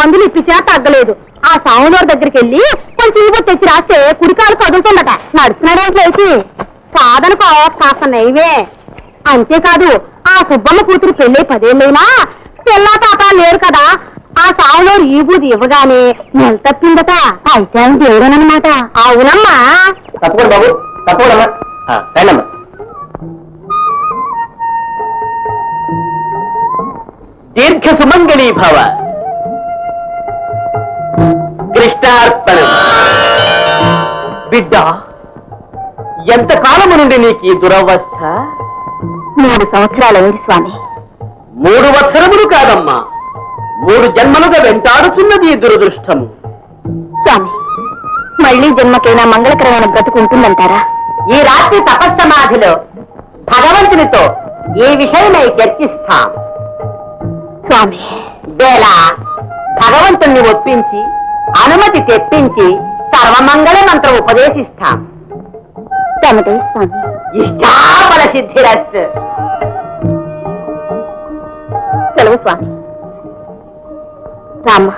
మందులు ఇప్పించినా తగ్గలేదు. ఆ సాములోర్ దగ్గరికి వెళ్ళి కొంచెం ఇవ్వ తెచ్చి రాస్తే కుడికాలు కదులుతుందట. నడుస్తున్నాడే లేచి కాదనుకో కాస్త నైవే అంతేకాదు ఆ సుబ్బమ్మ కూతురు పెళ్ళి పదేళ్ళైనా పిల్లా తాత లేరు కదా. ఆ సావులో ఈ బూది ఇవ్వగానే నెల తప్పిందట. అయితే దేవుడనమాట. అవునమ్మా. తప్పకుండా బాబు తప్పకుండా దీర్ఘ సుమంగళీ భావ. కృష్ణార్పణం. బిడ్డ ఎంత కాలము నుండి నీకు ఈ దురవస్థ? మూడు సంవత్సరాలైంది స్వామి. మూడు వత్సరములు కాదమ్మా. మూడు జన్మలుగా వెంటాడుతున్నది ఈ దురదృష్టము. స్వామి మళ్ళీ జన్మకైనా మంగళకరమైన బ్రతుకుంటుందంటారా ఈ రాత్రి తపస్సమాధిలో భగవంతునితో ఈ విషయమై చర్చిస్తాం. స్వామి. వేళ భగవంతుణ్ణి ఒప్పించి అనుమతి తెప్పించి సర్వమంగళ మంత్రం ఉపదేశిస్తాం. తమదే స్వామి? ఇష్టాపల సిద్ధిరస్తు. సెలవు స్వామి. రామ్మ.